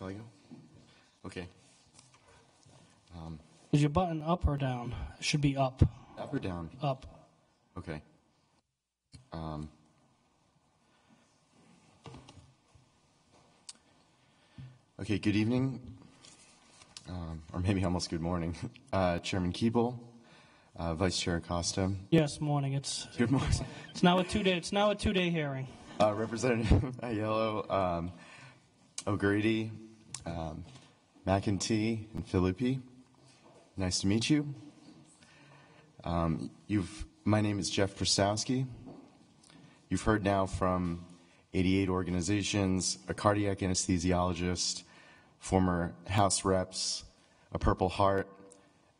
Shall I go? Okay. Is your button up or down? It should be up. Up or down? Up. Okay. Um, okay, good evening, um, or maybe almost good morning. Uh, Chairman Keable, uh, Vice Chair Acosta, Yes, morning. It's good morning. it's now a two day. It's now a two day hearing. Uh, Representative Aiello, um, O'Grady, um, McEntee, and Filippi. Nice to meet you. Um, you've, my name is Jeff Prostowski. You've heard now from 88 organizations, a cardiac anesthesiologist, former House reps, a Purple Heart,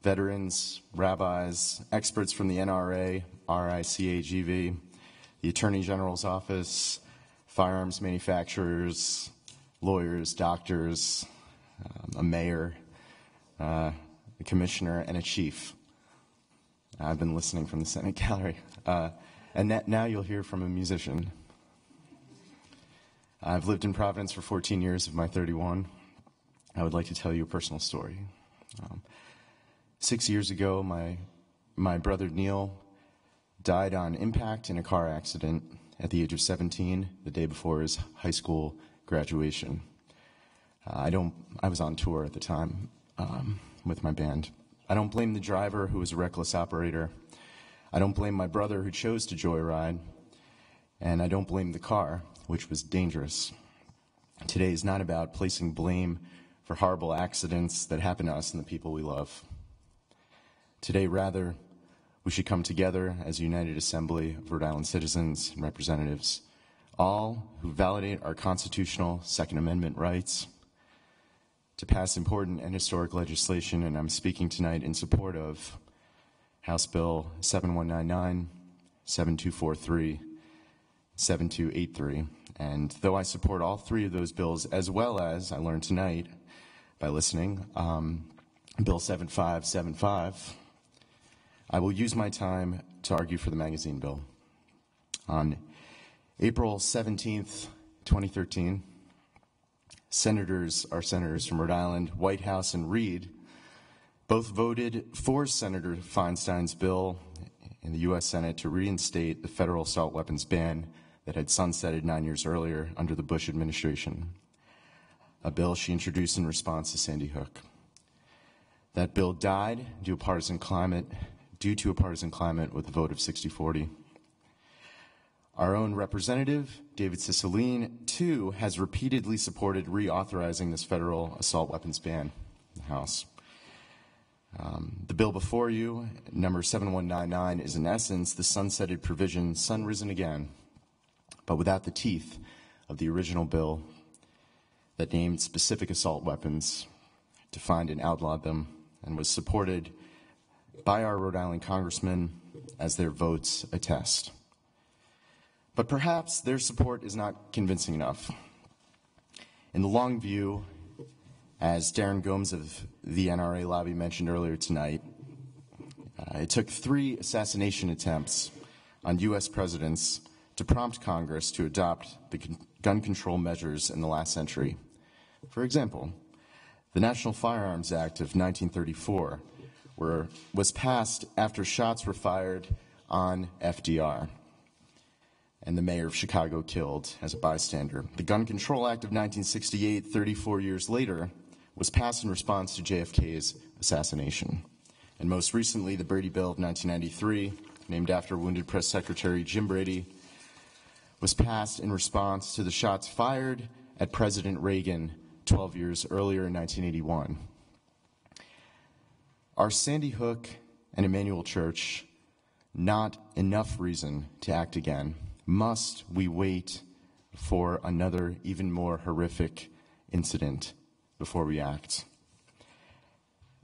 veterans, rabbis, experts from the NRA, RICAGV, the Attorney General's Office, firearms manufacturers, lawyers, doctors, um, a mayor, uh, a commissioner, and a chief. I've been listening from the Senate gallery. Uh, and now you'll hear from a musician. I've lived in Providence for 14 years of my 31. I would like to tell you a personal story. Um, six years ago, my, my brother Neil died on impact in a car accident at the age of 17, the day before his high school graduation. Uh, I don't. I was on tour at the time um, with my band. I don't blame the driver who was a reckless operator. I don't blame my brother who chose to joyride, and I don't blame the car, which was dangerous. Today is not about placing blame for horrible accidents that happen to us and the people we love. Today, rather, we should come together as a united assembly of Rhode Island citizens and representatives, all who validate our constitutional Second Amendment rights to pass important and historic legislation, and I'm speaking tonight in support of House Bill 7199, 7243, 7283. And though I support all three of those bills, as well as I learned tonight by listening, um, Bill 7575, I will use my time to argue for the magazine bill. On April 17th, 2013, senators, our senators from Rhode Island, Whitehouse, and Reed, both voted for Senator Feinstein's bill in the U.S. Senate to reinstate the federal assault weapons ban that had sunsetted nine years earlier under the Bush administration, a bill she introduced in response to Sandy Hook. That bill died due partisan climate, due to a partisan climate with a vote of 60-40. Our own representative, David Cicilline, too, has repeatedly supported reauthorizing this federal assault weapons ban in the House. Um, the bill before you, number 7199, is in essence the sunsetted provision, sun risen again, but without the teeth of the original bill that named specific assault weapons, defined and outlawed them, and was supported by our Rhode Island congressmen as their votes attest. But perhaps their support is not convincing enough. In the long view, as Darin Goens of the NRA lobby mentioned earlier tonight, uh, it took three assassination attempts on U.S. presidents to prompt Congress to adopt the con- gun control measures in the last century. For example, the National Firearms Act of 1934 were, was passed after shots were fired on FDR and the mayor of Chicago killed as a bystander. The Gun Control Act of 1968, 34 years later, was passed in response to JFK's assassination. And most recently, the Brady Bill of 1993, named after wounded Press Secretary Jim Brady, was passed in response to the shots fired at President Reagan 12 years earlier in 1981. Are Sandy Hook and Emanuel Church not enough reason to act again? Must we wait for another, even more horrific incident before we act?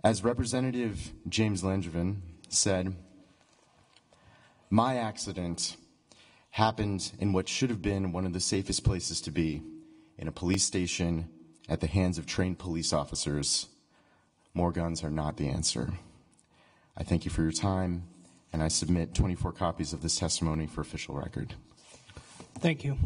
As Representative James Langevin said, my accident happened in what should have been one of the safest places to be in a police station at the hands of trained police officers. More guns are not the answer. I thank you for your time, and I submit 24 copies of this testimony for official record. Thank you.